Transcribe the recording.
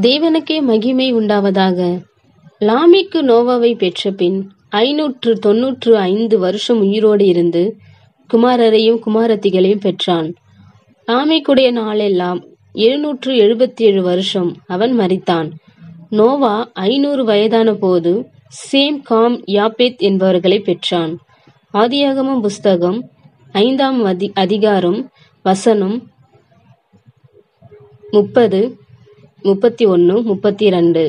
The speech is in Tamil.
தேவனுக்கே மகிமை உண்டாவதாக. லாமிக்கு நோவாவை பெற்ற பின் ஐநூற்று தொன்னூற்று ஐந்து வருஷம் உயிரோடு இருந்து குமாரரையும் குமாரத்திகளையும் பெற்றான். லாமிக்குடைய நாளெல்லாம் எழுநூற்று எழுபத்தி ஏழு வருஷம் அவன் மறித்தான் நோவா ஐநூறு வயதான போது சேம் காம் யாப்பேத் என்பவர்களை பெற்றான். ஆதியாகமம் புஸ்தகம் ஐந்தாம் அதி அதிகாரம் வசனம் முப்பது முப்பத்தி ஒன்று முப்பத்தி ரெண்டு.